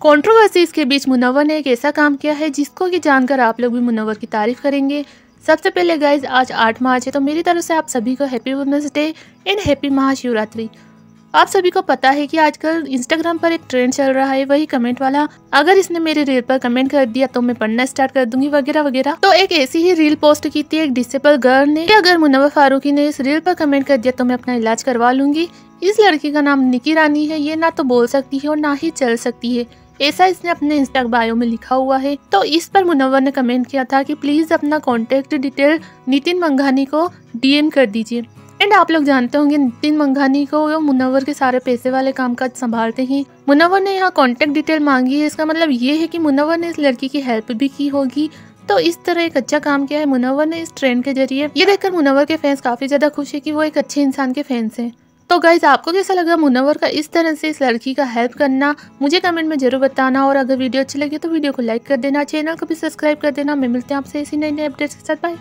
Controversy के बीच मुनवर ने एक ऐसा काम किया है जिसको कि जानकर आप लोग भी मुनवर की तारीफ़ करेंगे। सबसे पहले गाइज़ आज आठ मार्च है तो मेरी तरफ़ से आप सभी को happy women's day and happy Mahashivratri आप सभी को पता है कि आजकल इंस्टाग्राम पर एक ट्रेंड चल रहा है, वही कमेंट वाला। अगर इसने मेरे रील पर कमेंट कर दिया तो मैं पढ़ना स्टार्ट कर दूँगी, वगैरह वगैरह। तो एक ऐसी ही रील पोस्ट की थी एक डिसेबल गर्ल ने कि अगर मुनवर फारूकी ने इस रील पर कमेंट कर दिया तो मैं अपना इलाज करवा लूँगी। इस लड़की का नाम निकी रानी है, ये ना तो बोल सकती है और ना ही चल सकती है। ऐसा इसने अपने इंस्टा बायो में लिखा हुआ है। तो इस पर मुनवर ने कमेंट किया था कि प्लीज़ अपना कॉन्टेक्ट डिटेल नितिन मंघानी को डीएम कर दीजिए। एंड आप लोग जानते होंगे नितिन मंघानी को वो मुनवर के सारे पैसे वाले काम काज संभालते हैं। मुनवर ने यहाँ कॉन्टेक्ट डिटेल मांगी है। इसका मतलब ये है कि मुनवर ने इस लड़की की हेल्प भी की होगी। तो इस तरह एक अच्छा काम किया है मुनवर ने इस ट्रेंड के ज़रिए। ये देखकर मुनवर के फैंस काफ़ी ज़्यादा खुश है कि वो एक अच्छे इंसान के फैंस हैं। तो गाइज़ आपको कैसा लगा मुनवर का इस तरह से इस लड़की का हेल्प करना? मुझे कमेंट में ज़रूर बताना और अगर वीडियो अच्छी लगी तो वीडियो को लाइक कर देना चैनल को भी सब्सक्राइब कर देना। मैं मिलते हैं आपसे इसी नई नई अपडेट्स के साथ। बाय